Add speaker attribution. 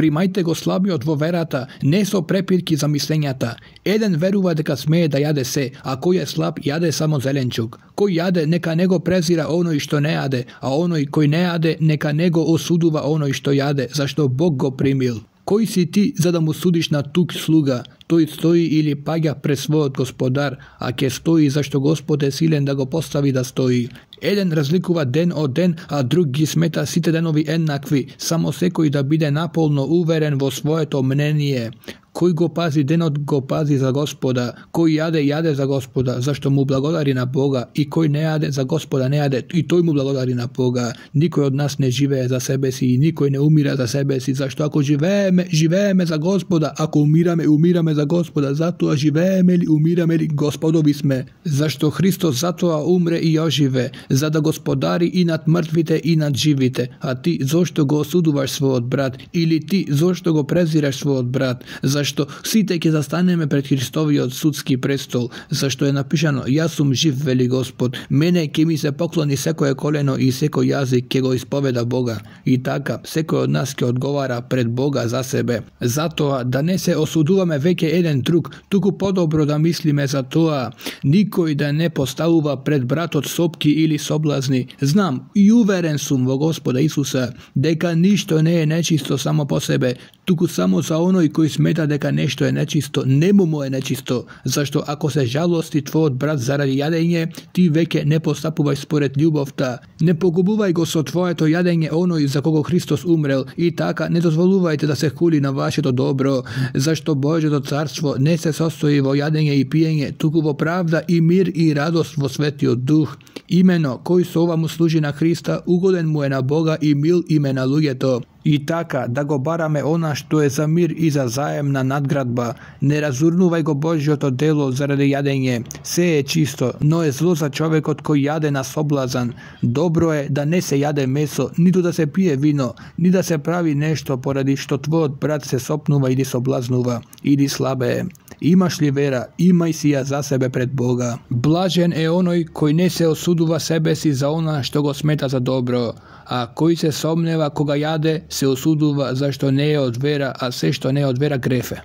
Speaker 1: Примајте го слабиот во верата, не со препирки за мислењата. Еден верува дека смее да јаде се, а кој е слаб јаде само зеленчук. Кој јаде, нека не го презира оној што не јаде, а оној кој не јаде, нека не го осудува оној што јаде, зашто Бог го примил. Кој си ти за да му судиш на тук слуга? Тој стои или паѓа пред својот господар, а ке стои зашто Господ е силен да го постави да стои. Еден разликува ден од ден, а друг ги смета сите денови еднакви, само секој да биде наполно уверен во своето мнение. Кој го пази денот, го пази за Господа. Кој јаде, јаде за Господа, зашто му благодари на Бога. И кој не јаде, за Господа не јаде, и тој му благодари на Бога. Никој од нас не живее за себе си и никој не умира за себе си, зашто ако живееме, живееме за Господа. Ако умираме, умираме за Господа. Затоа живееме ли, умираме ли, Господови сме. Зашто Христос затоа умре и оживе, за да господари и над мртвите и над живите. А ти зошто го осудуваш својот брат? Или ти зошто го презираш својот брат? За зашто сите ќе застанеме пред Христовиот судски престол, зашто е напишано Јас сум жив, вели Господ, мене ќе ми се поклони секое колено и секој јазик ќе го исповеда Бога. И така, секој од нас ќе одговара пред Бога за себе. Затоа да не се осудуваме веќе еден друг, туку подобро да мислиме за тоа, никој да не поставува пред братот сопки или соблазни. Знам и уверен сум во Господа Исуса дека ништо не е нечисто само по себе, туку само за оној кој смета дека нешто е нечисто, нему му е нечисто, зашто ако се жалости твојот брат заради јадење, ти веќе не постапувај според љубовта. Не погубувај го со твоето јадење оној за кого Христос умрел и така не дозволувајте да се хули на вашето добро, зашто Божјото царство не се состои во јадење и пиење, туку во правда и мир и радост во светиот дух. Имено, кој со ова му служи на Христа, угоден му е на Бога и мил име на луѓето. И така, да го бараме она што е за мир и за заемна надградба. Не разурнувај го Божјото дело заради јадење. Се е чисто, но е зло за човекот кој јаде на соблазан. Добро е да не се јаде месо, ниту да се пие вино, ни да се прави нешто поради што твојот брат се сопнува или соблазнува, или слабе е. Имаш ли вера, имај си ја за себе пред Бога. Блажен е оној кој не се осудува себе си за она што го смета за добро, а кој се сомнева кога јаде, се осудува зашто не е од вера, а се што не е од вера грефе.